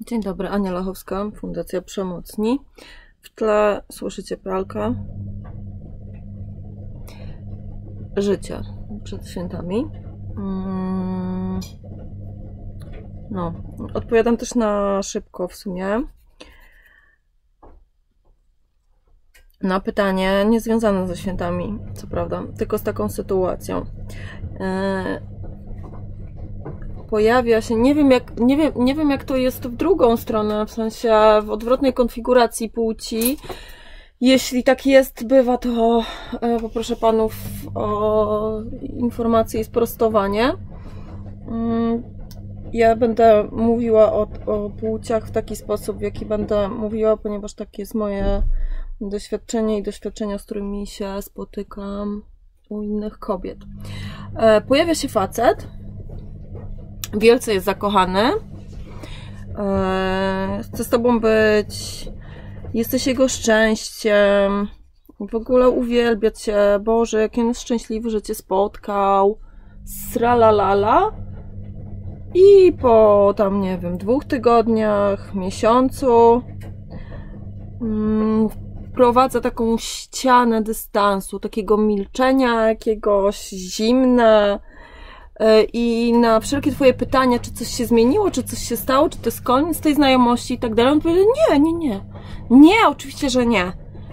Dzień dobry, Ania Lachowska, Fundacja Przemocni. W tle słyszycie pralkę. Życie przed świętami. Mm. No, odpowiadam też na szybko w sumie. Na pytanie niezwiązane ze świętami, co prawda, tylko z taką sytuacją. Yy pojawia się, nie wiem jak, nie wiem, nie wiem jak to jest w drugą stronę, w sensie w odwrotnej konfiguracji płci. Jeśli tak jest, bywa to, e, poproszę panów o informację i sprostowanie. Mm, ja będę mówiła o, o płciach w taki sposób, w jaki będę mówiła, ponieważ takie jest moje doświadczenie i doświadczenia, z którymi się spotykam u innych kobiet. E, pojawia się facet, wielce jest zakochany. Eee, chce z tobą być. Jesteś jego szczęściem. W ogóle uwielbia cię. Boże, jaki on jest szczęśliwy, że cię spotkał. Sralalala. I po tam, nie wiem, dwóch tygodniach, miesiącu mm, wprowadza taką ścianę dystansu, takiego milczenia, jakiegoś zimna, E, i na wszelkie twoje pytania, czy coś się zmieniło, czy coś się stało, czy to jest koniec tej znajomości i tak dalej, on powiedział, nie, nie, nie. Nie, oczywiście, że nie.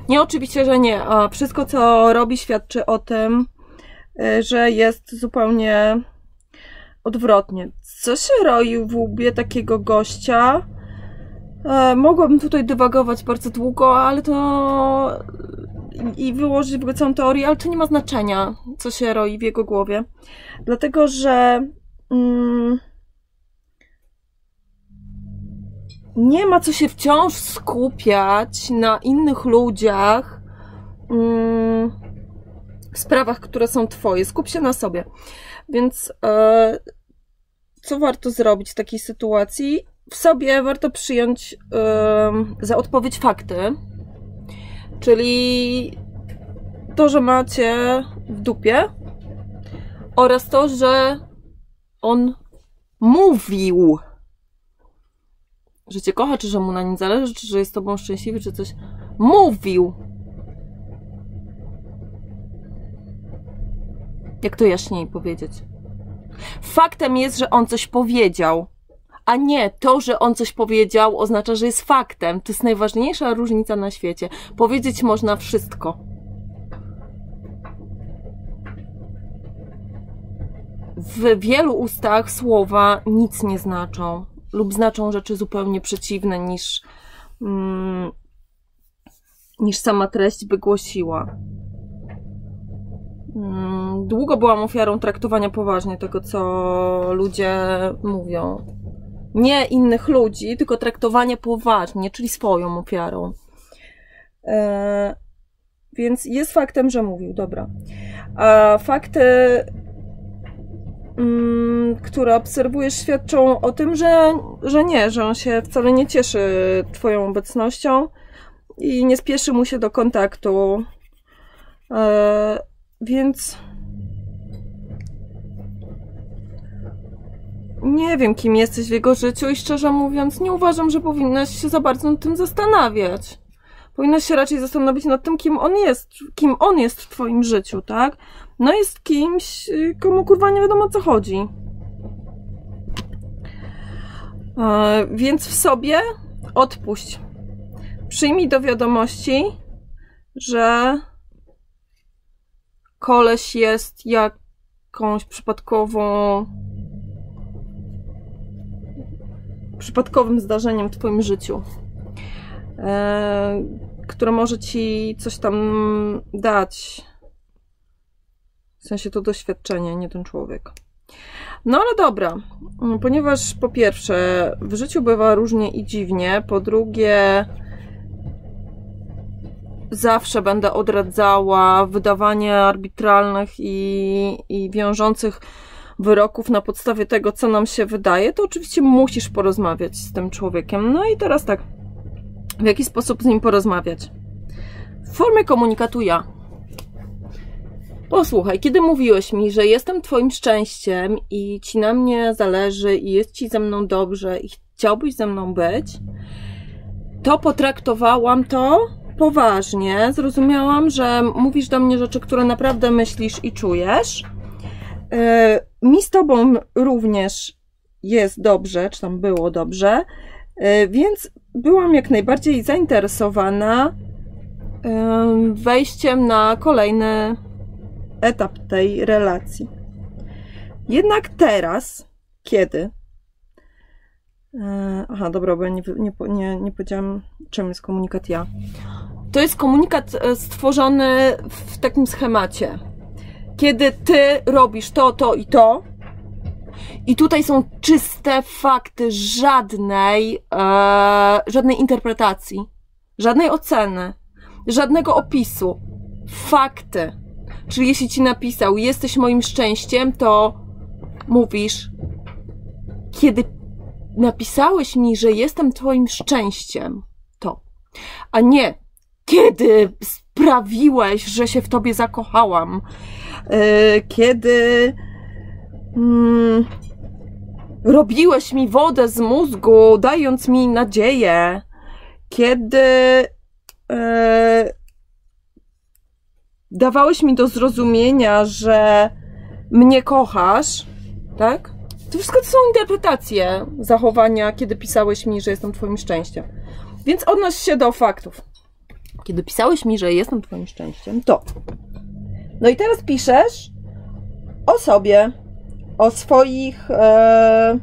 Nie, oczywiście, że nie. A wszystko, co robi, świadczy o tym, e, że jest zupełnie odwrotnie. Co się roi w łbie takiego gościa? E, mogłabym tutaj dywagować bardzo długo, ale to i wyłożyć w całą teorię, ale to nie ma znaczenia, co się roi w jego głowie. Dlatego, że mm, nie ma co się wciąż skupiać na innych ludziach mm, w sprawach, które są twoje. Skup się na sobie. Więc e, co warto zrobić w takiej sytuacji? W sobie warto przyjąć e, za odpowiedź fakty, Czyli to, że macie w dupie oraz to, że on mówił, że cię kocha, czy że mu na nim zależy, czy że jest tobą szczęśliwy, czy coś. Mówił. Jak to jaśniej powiedzieć? Faktem jest, że on coś powiedział a nie to, że on coś powiedział, oznacza, że jest faktem. To jest najważniejsza różnica na świecie. Powiedzieć można wszystko. W wielu ustach słowa nic nie znaczą, lub znaczą rzeczy zupełnie przeciwne niż, mm, niż sama treść by głosiła. Mm, długo byłam ofiarą traktowania poważnie tego, co ludzie mówią nie innych ludzi, tylko traktowanie poważnie, czyli swoją ofiarą. E, więc jest faktem, że mówił, dobra. A fakty, mm, które obserwujesz, świadczą o tym, że, że nie, że on się wcale nie cieszy Twoją obecnością i nie spieszy mu się do kontaktu. E, więc nie wiem, kim jesteś w jego życiu i szczerze mówiąc, nie uważam, że powinnaś się za bardzo nad tym zastanawiać. Powinnaś się raczej zastanowić nad tym, kim on jest, kim on jest w twoim życiu, tak? No jest kimś, komu kurwa nie wiadomo o co chodzi. E, więc w sobie odpuść. Przyjmij do wiadomości, że koleś jest jakąś przypadkową przypadkowym zdarzeniem w Twoim życiu, e, które może Ci coś tam dać. W sensie to doświadczenie, nie ten człowiek. No ale dobra, ponieważ po pierwsze w życiu bywa różnie i dziwnie, po drugie zawsze będę odradzała wydawanie arbitralnych i, i wiążących wyroków na podstawie tego, co nam się wydaje, to oczywiście musisz porozmawiać z tym człowiekiem. No i teraz tak, w jaki sposób z nim porozmawiać? W formie komunikatu ja. Posłuchaj, kiedy mówiłeś mi, że jestem Twoim szczęściem i Ci na mnie zależy i jest Ci ze mną dobrze i chciałbyś ze mną być, to potraktowałam to poważnie. Zrozumiałam, że mówisz do mnie rzeczy, które naprawdę myślisz i czujesz. Yy, mi z Tobą również jest dobrze, czy tam było dobrze, yy, więc byłam jak najbardziej zainteresowana wejściem na kolejny etap tej relacji. Jednak teraz, kiedy. E, aha, dobra, bo ja nie, nie, nie, nie powiedziałam, czym jest komunikat ja. To jest komunikat e, stworzony w takim schemacie. Kiedy ty robisz to, to i to, i tutaj są czyste fakty, żadnej, e, żadnej interpretacji, żadnej oceny, żadnego opisu. Fakty. Czyli jeśli ci napisał, jesteś moim szczęściem, to mówisz, kiedy napisałeś mi, że jestem twoim szczęściem, to. A nie, kiedy sprawiłeś, że się w tobie zakochałam, yy, kiedy yy, robiłeś mi wodę z mózgu, dając mi nadzieję, kiedy yy, dawałeś mi do zrozumienia, że mnie kochasz, tak? To wszystko to są interpretacje zachowania, kiedy pisałeś mi, że jestem twoim szczęściem. Więc odnoś się do faktów. Kiedy pisałeś mi, że jestem twoim szczęściem, to. No i teraz piszesz o sobie, o swoich, e,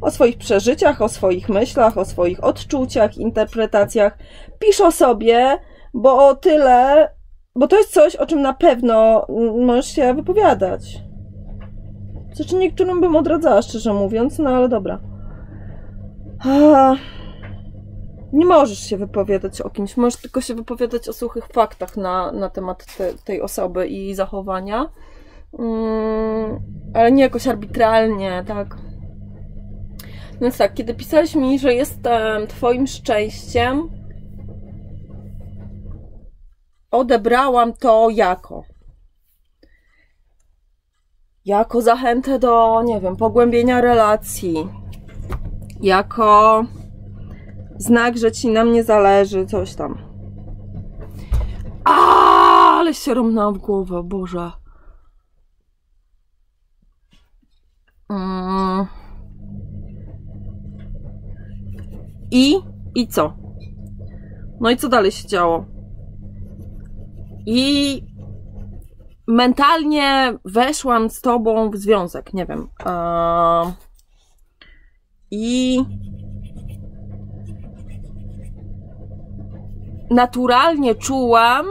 o swoich przeżyciach, o swoich myślach, o swoich odczuciach, interpretacjach. Pisz o sobie, bo o tyle bo to jest coś, o czym na pewno możesz się wypowiadać. Znaczy niektórym bym odradzała, szczerze mówiąc, no ale dobra. Nie możesz się wypowiadać o kimś, możesz tylko się wypowiadać o suchych faktach na, na temat te, tej osoby i zachowania. Mm, ale nie jakoś arbitralnie, tak. Więc tak, kiedy pisałeś mi, że jestem Twoim szczęściem, odebrałam to jako jako zachętę do, nie wiem, pogłębienia relacji, jako znak, że ci na mnie zależy, coś tam. A, ale się romnęłam w głowę, Boże. Mm. I, i co? No i co dalej się działo? I mentalnie weszłam z tobą w związek, nie wiem. I naturalnie czułam,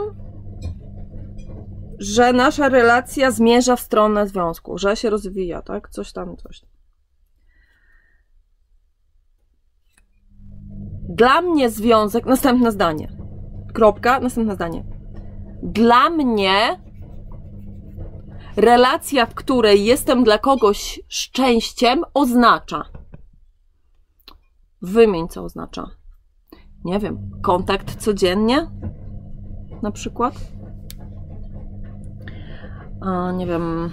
że nasza relacja zmierza w stronę związku, że się rozwija, tak? Coś tam, coś tam. Dla mnie związek, następne zdanie. Kropka, następne zdanie dla mnie relacja, w której jestem dla kogoś szczęściem, oznacza. Wymień, co oznacza. Nie wiem, kontakt codziennie? Na przykład? A, nie wiem.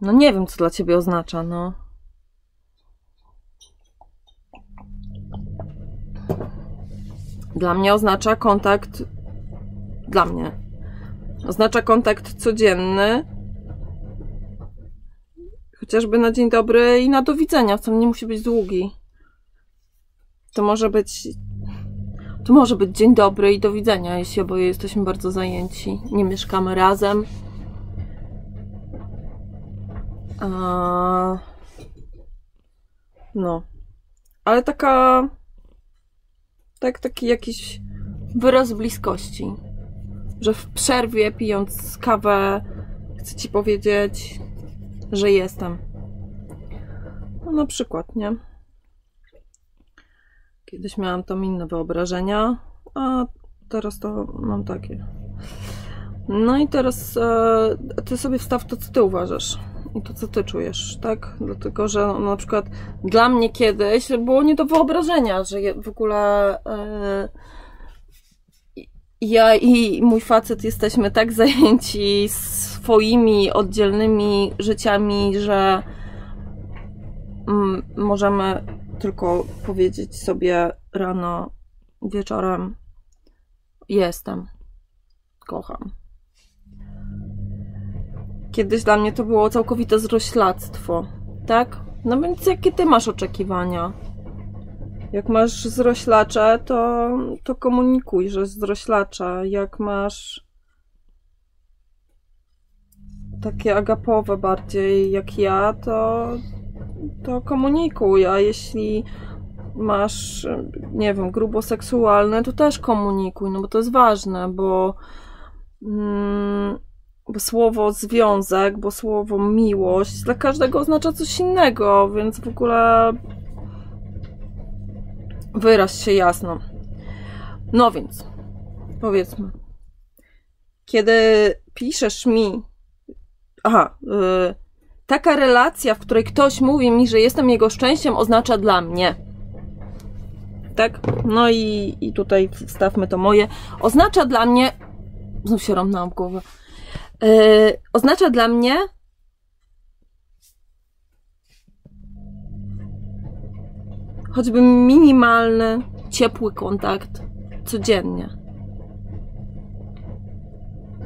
No nie wiem, co dla ciebie oznacza, no. Dla mnie oznacza kontakt. Dla mnie. Oznacza kontakt codzienny. Chociażby na dzień dobry i na do widzenia. Wcale nie musi być długi. To może być. To może być dzień dobry i do widzenia, jeśli oboje jesteśmy bardzo zajęci. Nie mieszkamy razem. A... No. Ale taka tak, taki jakiś wyraz bliskości. Że w przerwie, pijąc kawę, chcę ci powiedzieć, że jestem. No, na przykład, nie? Kiedyś miałam tam inne wyobrażenia, a teraz to mam takie. No i teraz e, ty sobie wstaw to, co ty uważasz i to, co ty czujesz, tak? Dlatego, że no, na przykład dla mnie kiedyś było nie do wyobrażenia, że w ogóle ja i mój facet jesteśmy tak zajęci swoimi oddzielnymi życiami, że mm, możemy tylko powiedzieć sobie rano, wieczorem: Jestem, kocham. Kiedyś dla mnie to było całkowite zroślactwo, tak? No więc jakie ty masz oczekiwania? Jak masz zroślacze, to, to komunikuj, że zroślacze. Jak masz takie agapowe bardziej jak ja, to, to komunikuj. A jeśli masz, nie wiem, gruboseksualne, to też komunikuj, no bo to jest ważne, bo, mm, bo słowo związek, bo słowo miłość dla każdego oznacza coś innego, więc w ogóle Wyraź się jasno. No więc, powiedzmy, kiedy piszesz mi, aha, yy, taka relacja, w której ktoś mówi mi, że jestem jego szczęściem, oznacza dla mnie. Tak? No i, i tutaj wstawmy to moje. Oznacza dla mnie, znów się rąbnęłam głowę, yy, oznacza dla mnie choćby minimalny, ciepły kontakt codziennie.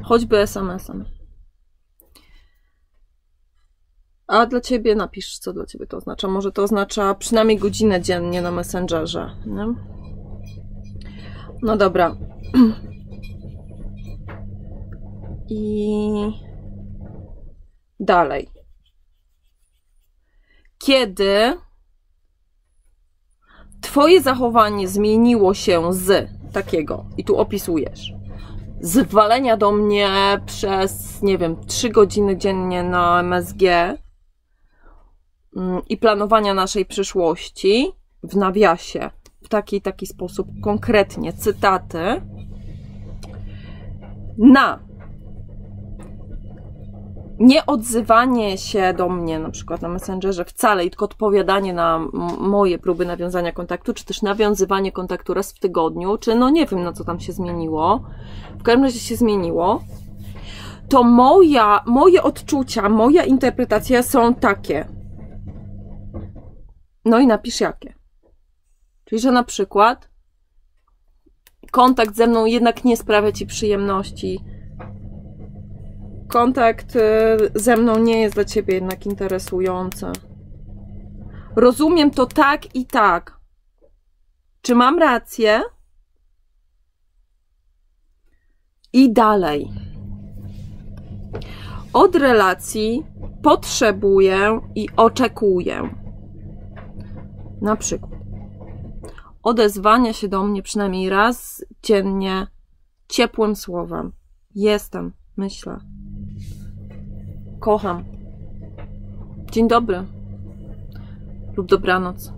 Choćby SMS-em. A dla ciebie napisz, co dla ciebie to oznacza. Może to oznacza przynajmniej godzinę dziennie na Messengerze. Nie? No dobra. I dalej. Kiedy Twoje zachowanie zmieniło się z takiego, i tu opisujesz, z walenia do mnie przez, nie wiem, 3 godziny dziennie na MSG mm, i planowania naszej przyszłości w nawiasie w taki taki sposób, konkretnie cytaty, na nieodzywanie się do mnie na przykład na Messengerze wcale i tylko odpowiadanie na moje próby nawiązania kontaktu, czy też nawiązywanie kontaktu raz w tygodniu, czy no nie wiem na co tam się zmieniło, w każdym razie się zmieniło, to moja, moje odczucia, moja interpretacja są takie. No i napisz jakie. Czyli, że na przykład kontakt ze mną jednak nie sprawia ci przyjemności, kontakt y, ze mną nie jest dla ciebie jednak interesujący. Rozumiem to tak i tak. Czy mam rację? I dalej. Od relacji potrzebuję i oczekuję. Na przykład odezwania się do mnie przynajmniej raz dziennie ciepłym słowem. Jestem, myślę, Kocham. Dzień dobry. Lub dobranoc.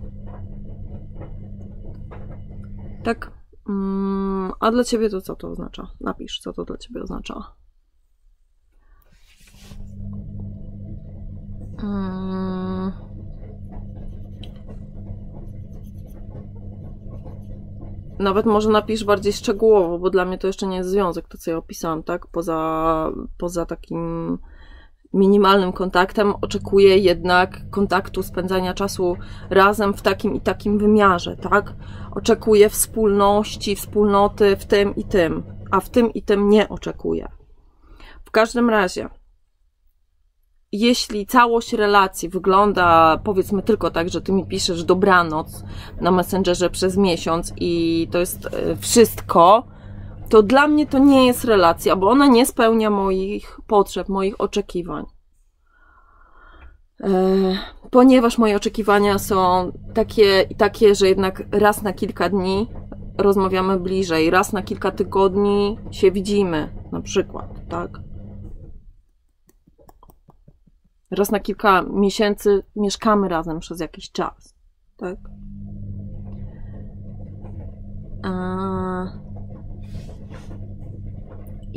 Tak. Mm, a dla ciebie to co to oznacza? Napisz, co to dla ciebie oznacza. Mm. Nawet może napisz bardziej szczegółowo, bo dla mnie to jeszcze nie jest związek, to co ja opisałam, tak? Poza, poza takim minimalnym kontaktem, oczekuję jednak kontaktu, spędzania czasu razem w takim i takim wymiarze, tak? Oczekuję wspólności, wspólnoty w tym i tym, a w tym i tym nie oczekuję. W każdym razie, jeśli całość relacji wygląda, powiedzmy tylko tak, że ty mi piszesz dobranoc na Messengerze przez miesiąc i to jest e, wszystko, to dla mnie to nie jest relacja, bo ona nie spełnia moich potrzeb, moich oczekiwań. E, ponieważ moje oczekiwania są takie i takie, że jednak raz na kilka dni rozmawiamy bliżej, raz na kilka tygodni się widzimy, na przykład, tak? Raz na kilka miesięcy mieszkamy razem przez jakiś czas, tak? A...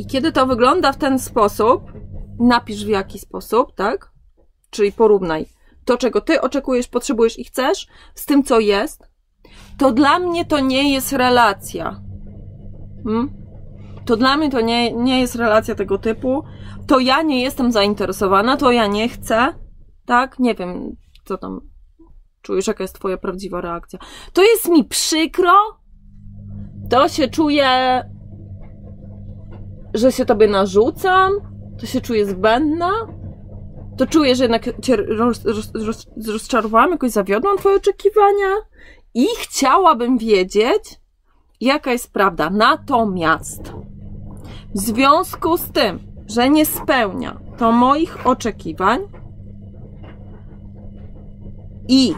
I kiedy to wygląda w ten sposób, napisz w jaki sposób, tak? Czyli porównaj to, czego ty oczekujesz, potrzebujesz i chcesz, z tym, co jest, to dla mnie to nie jest relacja. Hmm? to dla mnie to nie, nie jest relacja tego typu. To ja nie jestem zainteresowana, to ja nie chcę. Tak? Nie wiem, co tam czujesz, jaka jest twoja prawdziwa reakcja. To jest mi przykro. To się czuję, że się tobie narzucam. To się czuję zbędna. To czuję, że jednak cię roz, roz, roz, rozczarowałam, jakoś zawiodłam twoje oczekiwania. I chciałabym wiedzieć, jaka jest prawda. Natomiast w związku z tym, że nie spełnia to moich oczekiwań i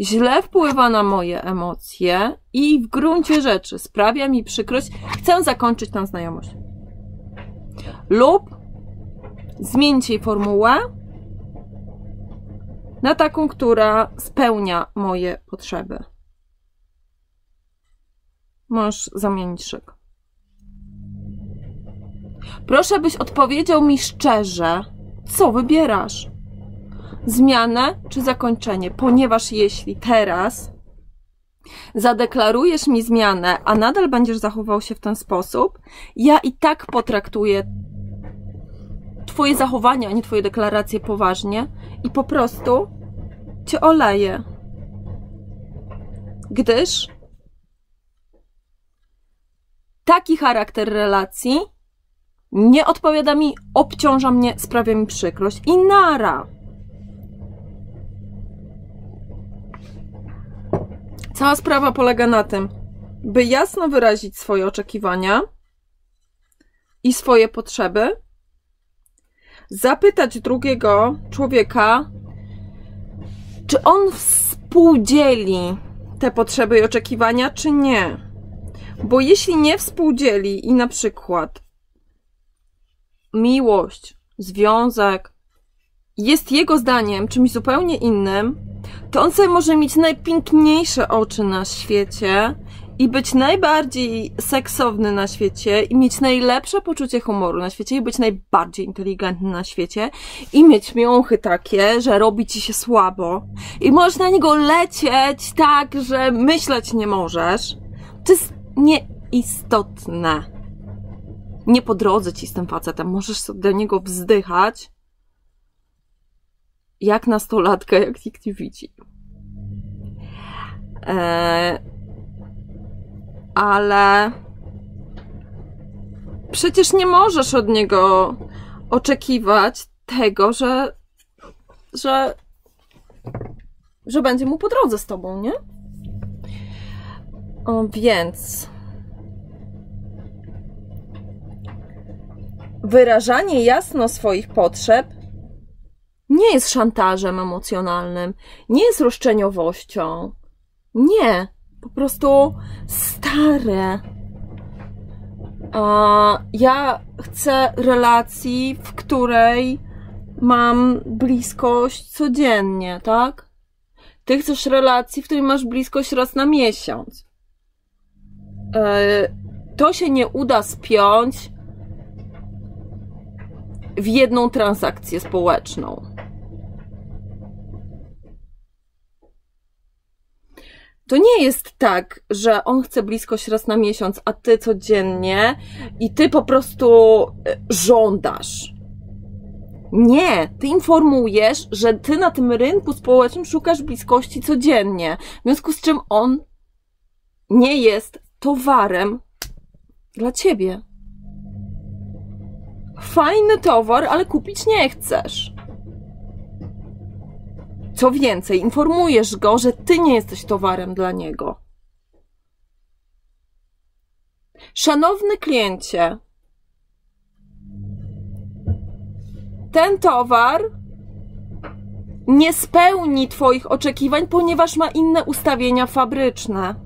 źle wpływa na moje emocje i w gruncie rzeczy sprawia mi przykrość, chcę zakończyć tę znajomość. Lub zmienić jej formułę na taką, która spełnia moje potrzeby. Możesz zamienić szyk. Proszę, byś odpowiedział mi szczerze, co wybierasz? Zmianę czy zakończenie? Ponieważ jeśli teraz zadeklarujesz mi zmianę, a nadal będziesz zachował się w ten sposób, ja i tak potraktuję Twoje zachowania, a nie Twoje deklaracje poważnie i po prostu Cię oleję. Gdyż taki charakter relacji nie odpowiada mi, obciąża mnie, sprawia mi przykrość i nara. Cała sprawa polega na tym, by jasno wyrazić swoje oczekiwania i swoje potrzeby, zapytać drugiego człowieka, czy on współdzieli te potrzeby i oczekiwania, czy nie. Bo jeśli nie współdzieli i na przykład miłość, związek jest jego zdaniem czymś zupełnie innym, to on sobie może mieć najpiękniejsze oczy na świecie i być najbardziej seksowny na świecie i mieć najlepsze poczucie humoru na świecie i być najbardziej inteligentny na świecie i mieć miąchy takie, że robi ci się słabo i możesz na niego lecieć tak, że myśleć nie możesz. To jest nieistotne. Nie po drodze ci z tym facetem. Możesz sobie do niego wzdychać jak nastolatka, jak nikt nie widzi. Ale przecież nie możesz od niego oczekiwać tego, że, że, że będzie mu po drodze z tobą, nie? O, więc wyrażanie jasno swoich potrzeb nie jest szantażem emocjonalnym, nie jest roszczeniowością. Nie, po prostu stare. Ja chcę relacji, w której mam bliskość codziennie, tak? Ty chcesz relacji, w której masz bliskość raz na miesiąc. E, to się nie uda spiąć w jedną transakcję społeczną. To nie jest tak, że on chce bliskość raz na miesiąc, a ty codziennie i ty po prostu e, żądasz. Nie, ty informujesz, że ty na tym rynku społecznym szukasz bliskości codziennie, w związku z czym on nie jest towarem dla ciebie. Fajny towar, ale kupić nie chcesz. Co więcej, informujesz go, że ty nie jesteś towarem dla niego. Szanowny kliencie, ten towar nie spełni Twoich oczekiwań, ponieważ ma inne ustawienia fabryczne.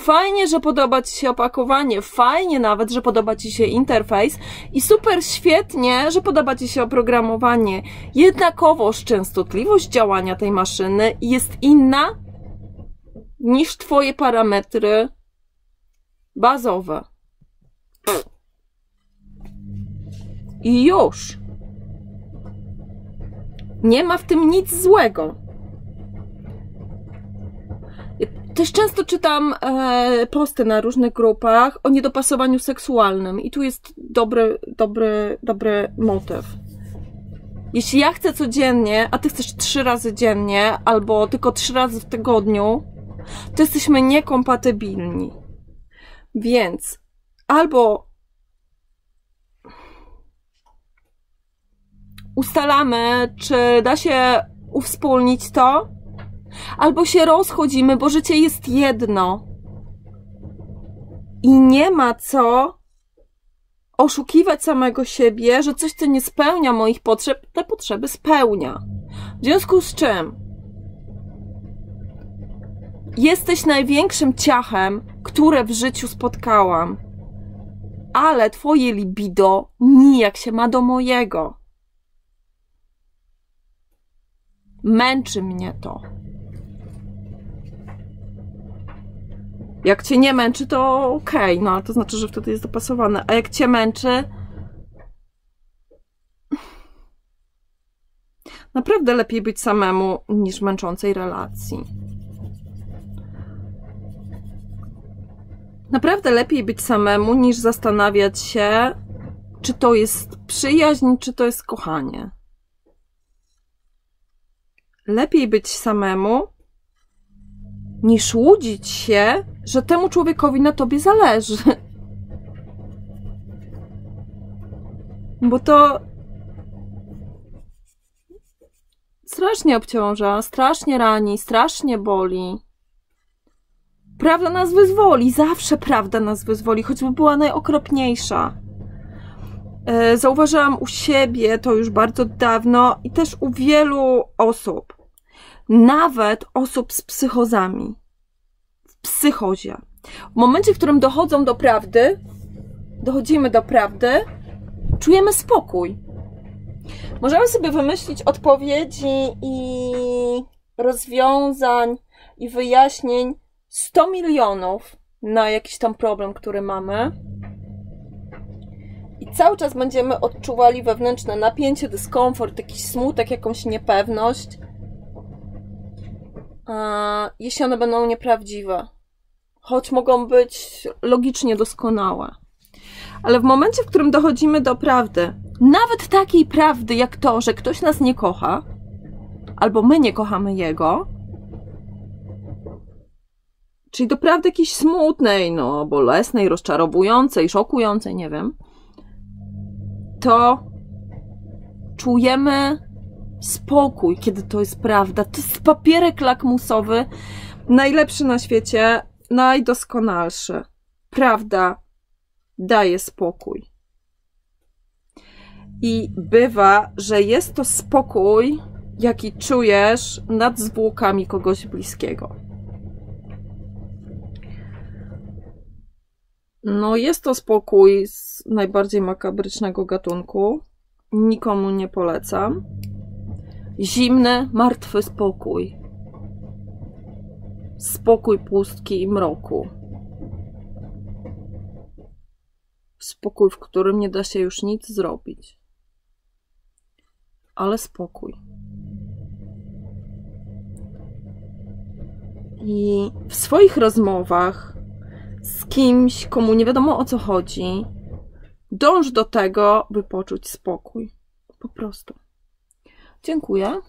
Fajnie, że podoba Ci się opakowanie, fajnie nawet, że podoba Ci się interfejs i super świetnie, że podoba Ci się oprogramowanie. Jednakowoż częstotliwość działania tej maszyny jest inna niż Twoje parametry bazowe. I już. Nie ma w tym nic złego. Też często czytam e, posty na różnych grupach o niedopasowaniu seksualnym i tu jest dobry, dobry, dobry motyw. Jeśli ja chcę codziennie, a ty chcesz trzy razy dziennie, albo tylko trzy razy w tygodniu, to jesteśmy niekompatybilni. Więc albo ustalamy, czy da się uwspólnić to, albo się rozchodzimy, bo życie jest jedno. I nie ma co oszukiwać samego siebie, że coś, co nie spełnia moich potrzeb, te potrzeby spełnia. W związku z czym jesteś największym ciachem, które w życiu spotkałam, ale twoje libido nijak się ma do mojego. Męczy mnie to. Jak cię nie męczy, to okej, okay, no to znaczy, że wtedy jest dopasowane. A jak cię męczy, naprawdę lepiej być samemu niż męczącej relacji. Naprawdę lepiej być samemu niż zastanawiać się, czy to jest przyjaźń, czy to jest kochanie. Lepiej być samemu niż łudzić się, że temu człowiekowi na tobie zależy. Bo to strasznie obciąża, strasznie rani, strasznie boli. Prawda nas wyzwoli, zawsze prawda nas wyzwoli, choćby była najokropniejsza. E, zauważyłam u siebie to już bardzo dawno i też u wielu osób, nawet osób z psychozami psychozie. W momencie, w którym dochodzą do prawdy, dochodzimy do prawdy, czujemy spokój. Możemy sobie wymyślić odpowiedzi i rozwiązań i wyjaśnień 100 milionów na jakiś tam problem, który mamy. I cały czas będziemy odczuwali wewnętrzne napięcie, dyskomfort, jakiś smutek, jakąś niepewność jeśli one będą nieprawdziwe. Choć mogą być logicznie doskonałe. Ale w momencie, w którym dochodzimy do prawdy, nawet takiej prawdy jak to, że ktoś nas nie kocha, albo my nie kochamy jego, czyli do prawdy jakiejś smutnej, no, bolesnej, rozczarowującej, szokującej, nie wiem, to czujemy spokój, kiedy to jest prawda. To jest papierek lakmusowy, najlepszy na świecie, najdoskonalszy. Prawda daje spokój. I bywa, że jest to spokój, jaki czujesz nad zwłokami kogoś bliskiego. No, jest to spokój z najbardziej makabrycznego gatunku. Nikomu nie polecam. Zimny, martwy spokój. Spokój pustki i mroku. Spokój, w którym nie da się już nic zrobić. Ale spokój. I w swoich rozmowach z kimś, komu nie wiadomo o co chodzi, dąż do tego, by poczuć spokój. Po prostu. Dziękuję.